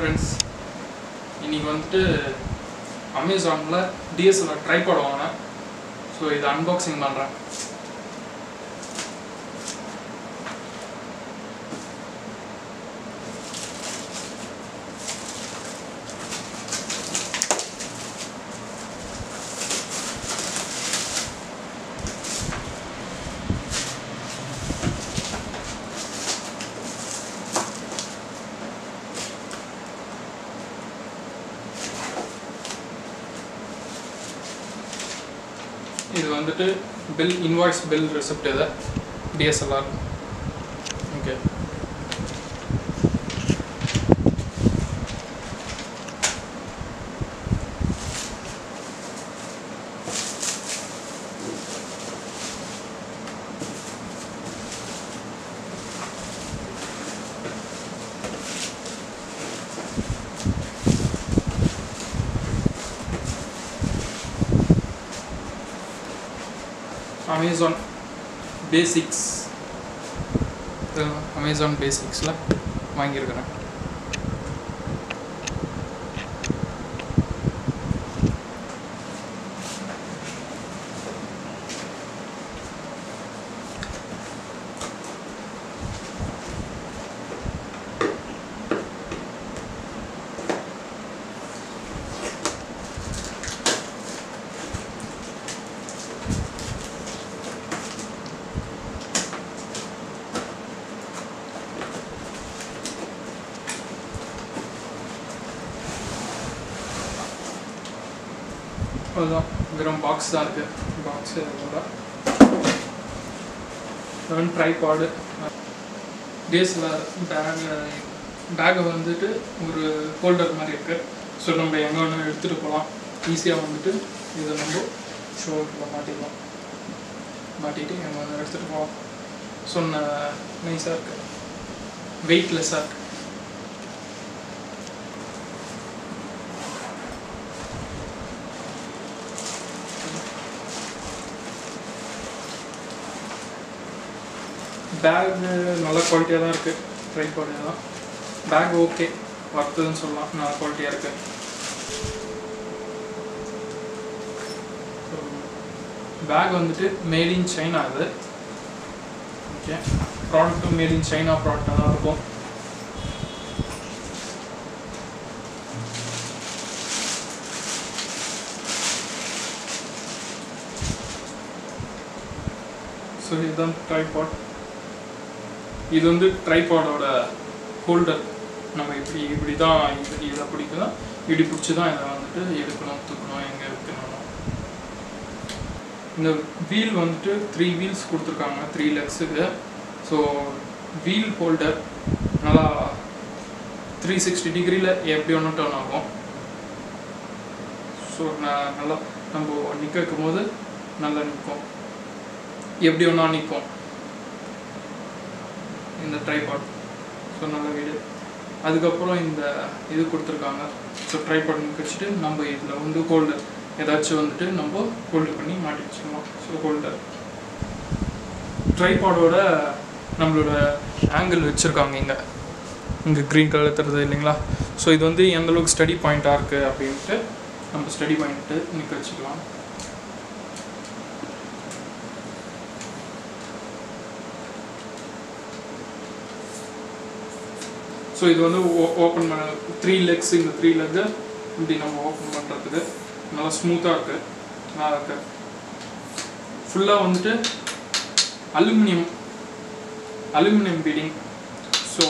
Friends இன்னைக்கு வந்துட்டு அமேசானில் டிஎஸ்எல்ஆர் ட்ரைபாட் வாங்கினேன். ஸோ இதை அன்பாக்சிங் பண்ணுறேன் இது வந்துட்டு பில் இன்வாய்ஸ் பில் ரிசிப்ட் இது DSLR okay Amazon basics Amazon பேசிக்ஸில் வாங்கியிருக்கிறேன். அதுதான் வெறும் பாக்ஸ் தான் இருக்குது பாக்ஸ் இதோட வெறும் ட்ரைபாடு டிஎஸ்எல்ஆர் பேக் பேக்கை வந்துட்டு ஒரு ஹோல்டர் மாதிரி இருக்குது ஸோ நம்ம எங்கே வேணும் எடுத்துகிட்டு போகலாம் ஈஸியாக வந்துட்டு இதை நம்ம ஷோல்டரில் மாட்டிக்கலாம். மாட்டிட்டு எங்கே வேணும் எடுத்துகிட்டு போகலாம் சொன்ன நைஸாக இருக்குது வெயிட்லெஸ்ஸாக இருக்குது பேக் நல்ல குவாலிட்டியாக தான் இருக்குது ட்ரைபாடு தான் பேக் ஓகே வர்த்துன்னு சொல்லலாம். நல்ல குவாலிட்டியாக இருக்குது பேக் வந்துட்டு மேட் இன் சைனா அது ஓகே ப்ராடக்ட்டும் மேட் இன் சைனா ப்ராடக்டாக தான் இருக்கும். ஸோ இதுதான் ட்ரைபாட் இது வந்து ட்ரைபாடோட ஹோல்டர் நம்ம இப்படி இப்படி தான் இது இதை பிடிக்கலாம் இப்படி பிடிச்சி தான் இதை வந்துட்டு எடுக்கணும் தூக்கணும் எங்கே வைக்கணும் இந்த வீல் வந்துட்டு த்ரீ வீல்ஸ் கொடுத்துருக்காங்க த்ரீ லெக்ஸுக்கு ஸோ வீல் ஹோல்டர் நல்லா த்ரீ சிக்ஸ்டி டிகிரியில் எப்படி ஒன்று டர்ன் ஆகும். ஸோ நான் நல்லா நம்ம நிற்க வைக்கும் போது நல்லா நிற்கும் எப்படி ஒன்றா நிற்கும் இந்த ட்ரைபாட் ஸோ நல்ல வீடு. அதுக்கப்புறம் இந்த இது கொடுத்துருக்காங்க. ஸோ ட்ரைபாட் வச்சுட்டு நம்ம இதில் வந்து ஹோல்டர் ஏதாச்சும் வந்துட்டு நம்ம ஹோல்டு பண்ணி மாட்டி வச்சுக்கலாம் ஸோ ஹோல்டர் ட்ரைபாடோட நம்மளோட ஆங்கிள் வச்சுருக்காங்க இங்கே. இங்கே க்ரீன் கலர் தருது இல்லைங்களா? ஸோ இது வந்து எந்தளவுக்கு ஸ்டடி பாயிண்ட்டாக இருக்குது அப்படின்ட்டு நம்ம ஸ்டடி பாயிண்ட்டு நிற்க வச்சுக்கலாம். ஸோ இது வந்து ஓப்பன் பண்ண த்ரீ லெக்ஸ் இந்த த்ரீ லெக்கு இப்படி நம்ம ஓப்பன் பண்ணுறதுக்கு நல்லா ஸ்மூத்தாக இருக்குது நல்லா இருக்கு. ஃபுல்லாக வந்துட்டு aluminium aluminium feeding so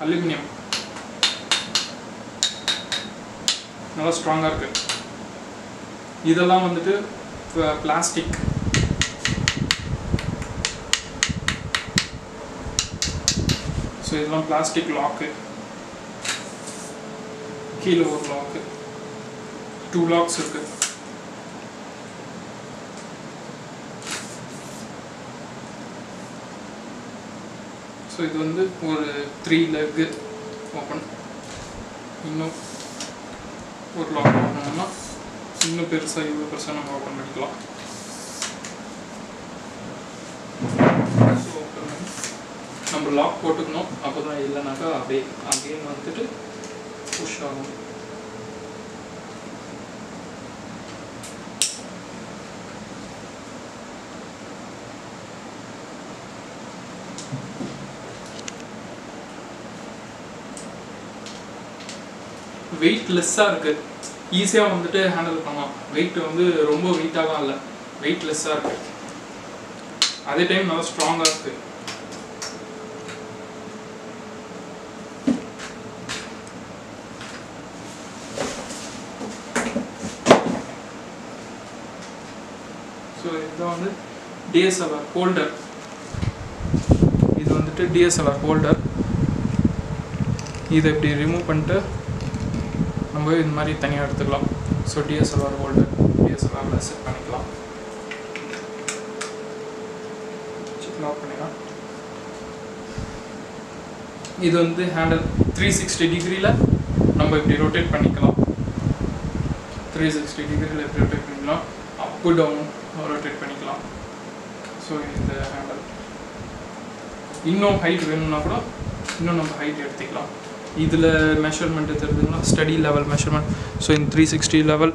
aluminium நல்லா ஸ்ட்ராங்காக இருக்குது இதெல்லாம் வந்துட்டு பிளாஸ்டிக் இதெல்லாம் பிளாஸ்டிக் லாக்கு கீழே ஒரு லாக்கு டூ லாக்ஸ் இருக்கு. ஸோ இது வந்து ஒரு த்ரீ லெக்கு ஓப்பன் இன்னும் ஒரு லாக் பண்ணோம்னா இன்னும் பெருசாக இவ்வளோ பெருசாக நம்ம ஓப்பன் பண்ணிக்கலாம். ஒரு லாக் போட்டுக்கணும். அப்போ தான் இல்லைனாக்கா அப்படியே அங்கேயும் வந்துட்டு புஷ் ஆகும். வெயிட் லெஸ்ஸாக இருக்குது ஈஸியாக வந்துட்டு ஹேண்டில் பண்ணலாம். வெயிட் வந்து ரொம்ப வெயிட்டாகலாம் இல்லை. வெயிட் லெஸ்ஸாக இருக்குது அதே டைம் நல்லா ஸ்ட்ராங்காக இருக்குது ஸோ இதுதான் வந்து டிஎஸ்எல்ஆர் ஹோல்டர் இது வந்துட்டு டிஎஸ்எல்ஆர் ஹோல்டர் இதை இப்படி ரிமூவ் பண்ணிட்டு நம்ம இந்த மாதிரி தனியாக எடுத்துக்கலாம். ஸோ டிஎஸ்எல்ஆர் ஹோல்டர் டிஎஸ்எல்ஆரில் செட் பண்ணிக்கலாம். லாக் பண்ணிக்கலாம் இது வந்து ஹேண்டில் த்ரீ சிக்ஸ்டி டிகிரியில் நம்ம இப்படி ரொட்டேட் பண்ணிக்கலாம். த்ரீ சிக்ஸ்டி டிகிரியில் இப்படி ரொட்டேட் பண்ணிக்கலாம். அப்பு டவுன் ரொட்டேட் பண்ணிக்கலாம். ஸோ இந்த ஹேண்டல் இன்னும் ஹைட் வேணும்னா கூட இன்னும் நம்ம ஹைட் எடுத்துக்கலாம். இதில் மெஷர்மெண்ட் தெரிஞ்சதுன்னா ஸ்டடி லெவல் மெஷர்மெண்ட் ஸோ இந்த த்ரீ சிக்ஸ்டி லெவல்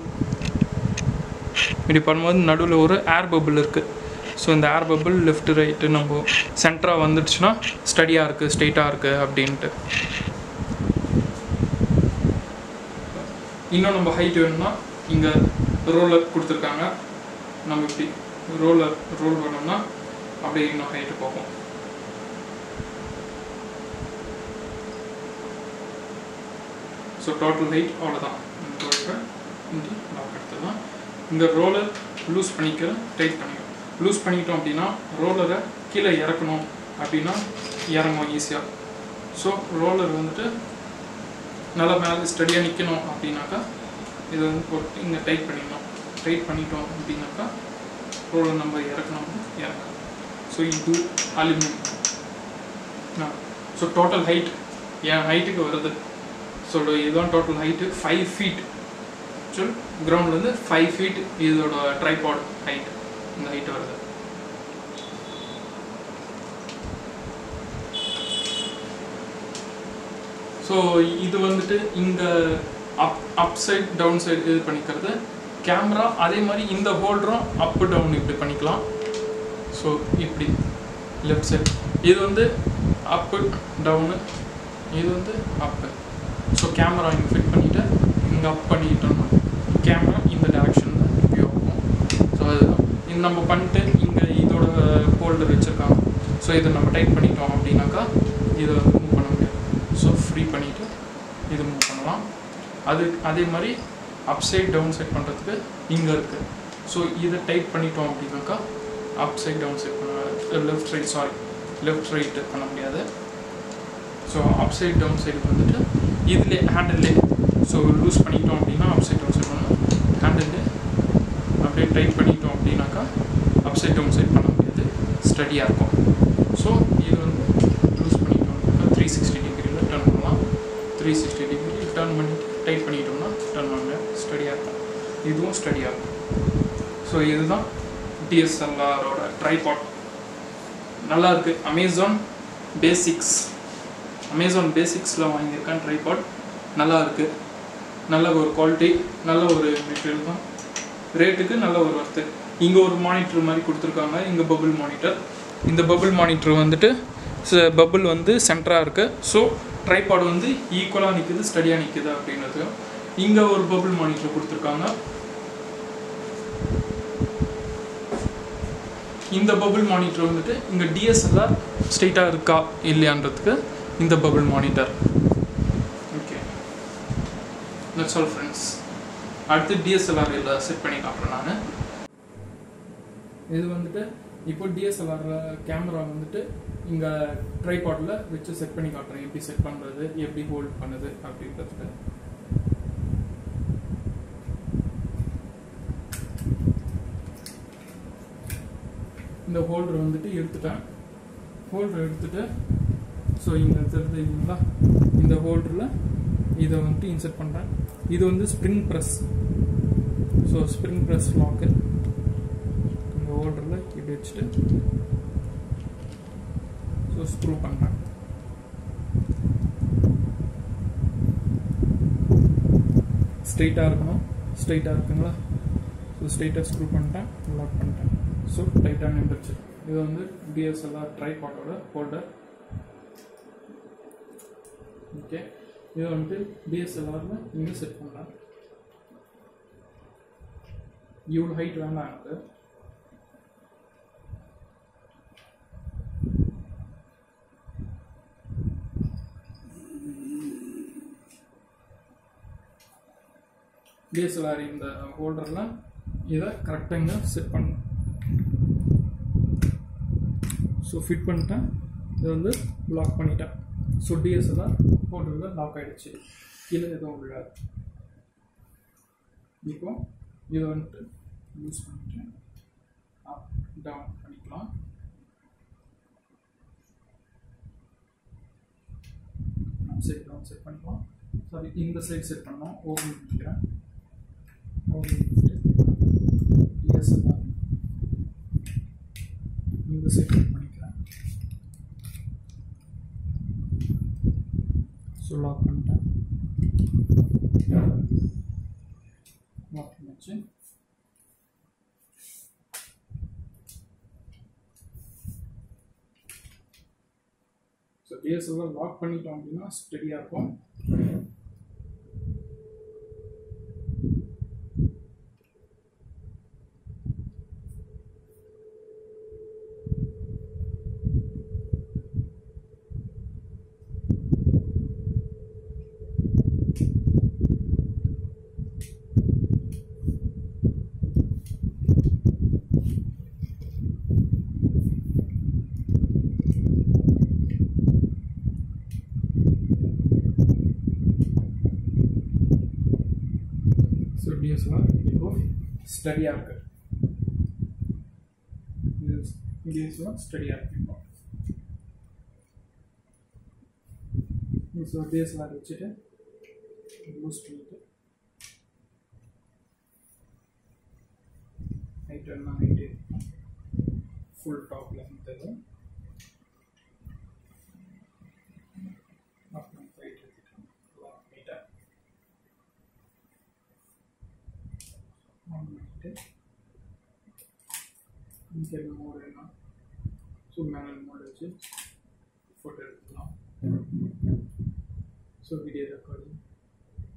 இப்படி பண்ணும்போது நடுவில் ஒரு ஏர் பபிள் இருக்குது ஸோ இந்த ஏர் பபிள் லெஃப்ட் ரைட்டு நம்ம சென்டராக வந்துடுச்சுன்னா ஸ்டடியாக இருக்குது ஸ்ட்ரெயிட்டாக இருக்குது அப்படின்ட்டு. இன்னும் நம்ம ஹைட் வேணும்னா இங்கே ரோலர் கொடுத்துருக்காங்க. நம்ம இப்படி ரோலர் ரோல் பண்ணோம்னா அப்படியே இன்னும் ஹைட்டு போகும் ஸோ டோட்டல் ஹைட் அவ்வளோதான் இங்கே லாக் எடுத்துடலாம். இந்த ரோலர் லூஸ் பண்ணிக்க டைட் பண்ணிக்கணும். லூஸ் பண்ணிக்கிட்டோம் அப்படின்னா ரோலரை கீழே இறக்கணும் அப்படின்னா இறங்கும் ஈஸியாக ஸோ ரோலர் வந்துட்டு நல்லா மேலே ஸ்டடியாக நிற்கணும் அப்படின்னாக்கா இதை வந்து போட்டு இங்கே டைட் பண்ணிடணும். ஸ்ட்ரைட் பண்ணிட்டோம் அப்படின்னாக்கா ரோலர் நம்ம இறக்கணும். இறக்கணும். ஸோ இது அலுமினியம் ஸோ டோட்டல் ஹைட் என் ஹைட்டுக்கு வருது ஸோ இதுதான் total height five feet actual கிரவுண்ட்லேருந்து five feet இதோட ட்ரைபாட் ஹைட் இந்த ஹைட் வருது. ஸோ இது வந்துட்டு இங்கே up up side down side இது பண்ணிக்கிறது. கேமரா அதே மாதிரி இந்த ஹோல்டரும் அப் டவுன் இப்படி பண்ணிக்கலாம். ஸோ இப்படி லெஃப்ட் சைட் இது வந்து அப்பு டவுனு இது வந்து அப்பு ஸோ கேமரா இங்கே ஃபிட் பண்ணிவிட்டு இங்கே அப் பண்ணிக்கிட்டோம்னா கேமரா இந்த டேரக்ஷன் வியூ ஆகும். ஸோ அதுதான். இது நம்ம பண்ணிட்டு இங்கே இதோட ஹோல்டர் வச்சுருக்காங்க. ஸோ இதை நம்ம டைட் பண்ணிட்டோம் அப்படின்னாக்கா இதை மூவ் பண்ண முடியாது. ஸோ ஃப்ரீ பண்ணிவிட்டு இது மூவ் பண்ணலாம். அது அதே மாதிரி அப் சைட் டவுன் சைட் பண்ணுறதுக்கு இங்கே இருக்குது ஸோ இதை டைட் பண்ணிட்டோம் அப்படின்னாக்கா அப் சைட் டவுன் சைட் பண்ண left right sorry left right பண்ண முடியாது. So up side down side வந்துட்டு இதிலே ஹேண்டில்லே ஸோ லூஸ் பண்ணிட்டோம் அப்படின்னா அப் சைட் டவுன் சைட் பண்ணணும் ஹேண்டில்லே அப்படியே டைட் பண்ணிட்டோம் அப்படின்னாக்கா அப் சைட் டவுன் சைட் பண்ண முடியாது. ஸ்டடியாக இருக்கும். ஸோ இது வந்து லூஸ் பண்ணிட்டோம் அப்படின்னா த்ரீ சிக்ஸ்டி டிகிரியில் டர்ன் பண்ணலாம். த்ரீ சிக்ஸ்டி டிகிரி டர்ன் பண்ணி டைட் பண்ணிட்டோம்னா டர்ன் பண்ண ஸ்டடியாக இருக்கும் இதுவும் ஸ்டடியாக ஆகும் ஸோ இதுதான் டிஎஸ்எல்ஆரோட ட்ரைபாட் நல்லா இருக்குது அமேசான் பேசிக்ஸ் அமேசான் பேசிக்ஸில் வாங்கியிருக்கேன் ட்ரைபாட் நல்லா இருக்குது நல்ல ஒரு குவாலிட்டி நல்ல ஒரு மெட்டீரியல் தான். ரேட்டுக்கு நல்ல ஒரு ஒர்த்து இங்கே ஒரு மானிட்டர் மாதிரி கொடுத்துருக்காங்க. இங்கே பபுள் மானிட்டர் இந்த பபுள் மானிட்டர் வந்துட்டு பபுள் வந்து சென்டராக இருக்குது ஸோ ட்ரைபாட் வந்து ஈக்குவலாக நிற்குது ஸ்டடியாக நிற்குது அப்படின்றது இங்கே ஒரு பபுள் மானிட்டர் கொடுத்துருக்காங்க. இந்த பபிள் மானிட்டர் வந்துட்டு இங்கே டிஎஸ்எல்ஆர் ஸ்ட்ரெயிட்டாக இருக்கா இல்லையான்றதுக்கு இந்த bubble monitor okay that's all friends அடுத்து டிஎஸ்எல்ஆர் இதில் செட் பண்ணி காட்டுறேன் நான். இது வந்துட்டு இப்போ டிஎஸ்எல்ஆர் கேமரா வந்துட்டு இங்கே ட்ரைபாட்டில் வச்சு செட் பண்ணி காட்டுறேன். எப்படி செட் பண்ணுறது எப்படி ஹோல்ட் பண்ணுது அப்படின்றதுக்கு. இந்த ஹோல்டர் வந்துட்டு எடுத்துட்டேன் ஹோல்டர் எடுத்துட்டு ஸோ இங்கே தெரிஞ்சுங்களா இந்த ஹோல்டரில் இதை வந்துட்டு இன்செர்ட் பண்ணுறேன் இது வந்து spring press so spring press lock இந்த ஹோல்டரில் இப்படி வச்சுட்டு ஸோ ஸ்க்ரூ பண்ணுறேன் ஸ்ட்ரெயிட்டாக இருக்கணும். ஸ்ட்ரெயிட்டாக இருக்குங்களா? ஸோ ஸ்ட்ரெயிட்டாக ஸ்க்ரூ பண்ணிட்டேன். லாக் பண்ணிட்டேன். ஸோ டைட்டாக நின்றுச்சு. இது வந்து டிஎஸ்எல்ஆர் ட்ரைபாட்டோட ஹோல்டர் ஓகே இது வந்துட்டு டிஎஸ்எல்ஆரில் இங்கே செட் பண்ணலாம். இவ்வளோ ஹைட் வேண்டாம் எனக்கு டிஎஸ்எல்ஆர் இந்த ஹோல்டரில் இதை கரெக்டாக செட் பண்ணணும். ஸோ ஃபிட் பண்ணிட்டேன். இது வந்து லாக் பண்ணிட்டேன். ஸோ டிஎஸ்எல்ஆர் ஹோல்டரில் லாக் ஆகிடுச்சு கீழே எதுவும் விழாது. இப்போ இதை வந்துட்டு யூஸ் பண்ணிட்டு அப் டவுன் பண்ணிக்கலாம். அப் சைட் டவுன் செட் பண்ணிக்கலாம். சாரி இந்த சைட் செட் பண்ணோம். ஓகே பண்ணிக்கிறேன் ஓகே பண்ணிட்டு டிஎஸ்எல்ஆர் இந்த சைட் செட் பண்ணி ஸோ லாக் பண்ணிட்டேன் லாக் பண்ணிச்சு ஸோ டிஎஸ்எல்ஆர் லாக் பண்ணிட்டோம் அப்படின்னா ஸ்டெடியாக இருக்கும் ஸோ டிஎஸ்எல்ஆர் இப்போ ஸ்டடியாக இருக்கு டிஎஸ்எல்ஆர் ஸ்டடியாக இருக்கு இப்போ ஸோ டிஎஸ்எல்ஆர் வச்சுட்டு லூஸ் பண்ணிட்டு ஹைட் என்ன ஹைட்டு ஃபுல் டாப் லென்த் இது அப்புறம் ஹைட் எடுத்துட்டு நீட்டாக ஆன் பண்ணிட்டு இங்கே என்ன மோடு வேணும் ஸோ மேனுவல் மோடு வச்சு ஃபோட்டோ எடுத்துக்கலாம் ஸோ வீடியோ ரெக்கார்டிங்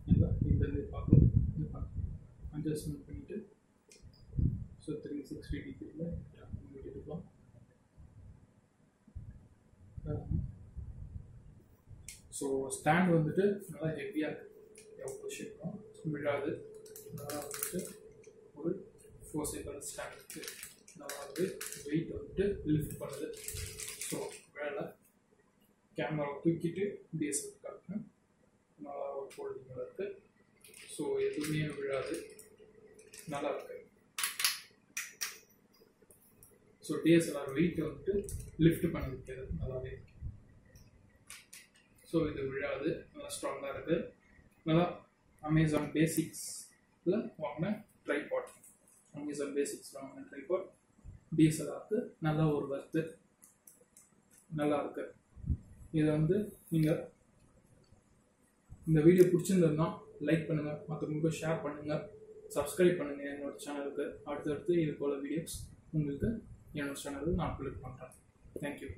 எல்லாம் இந்த இது பார்க்கலாம் இது பார்க்கலாம் அட்ஜஸ்ட்மெண்ட் பண்ணிவிட்டு ஸோ த்ரீ சிக்ஸ் சிக்ஸ்டி டிகிரியில் வீடியோ எடுக்கலாம். ஸோ ஸ்டாண்ட் வந்துட்டு நல்லா ஹெவியாக இருக்குது எவ்வளோ விஷயம் விழாது நல்லா வந்துட்டு ஃபோர்ஸேபிள் ஸ்டாண்ட் நம்ம நல்லா வந்து வெயிட் வந்துட்டு லிஃப்ட் பண்ணுது ஸோ வேலை கேமரா தூக்கிட்டு டிஎஸ்எல் காட்டுறேன். நல்லா ஒரு ஃபோல்டிங்கில் இருக்குது ஸோ எதுவுமே விழாது. நல்லா இருக்கு. ஸோ டிஎஸ்எல்ஆர் வெயிட் வந்துட்டு லிஃப்ட் பண்ணிட்டு வைக்கிறது. நல்லாவே ஸோ இது விழாது. நல்லா ஸ்ட்ராங்காக இருக்குது நல்லா அமேசான் பேசிக்ஸில் வாங்கினேன் அமேசான் பேசிக்ஸில் வாங்கின ட்ரைபாட் டிஎஸ்எல்ஆருக்கு நல்ல ஒரு வர்த்து நல்லா இருக்கு. இதை வந்து நீங்கள் இந்த வீடியோ பிடிச்சிருந்ததுன்னா லைக் பண்ணுங்கள் மற்றவங்களுக்கு ஷேர் பண்ணுங்கள் சப்ஸ்கிரைப் பண்ணுங்கள் என்னோட சேனலுக்கு அடுத்தடுத்து இது போல் வீடியோஸ் உங்களுக்கு என்னோட சேனலுக்கு நான் அப்லோட் பண்ணுறேன் தேங்க்யூ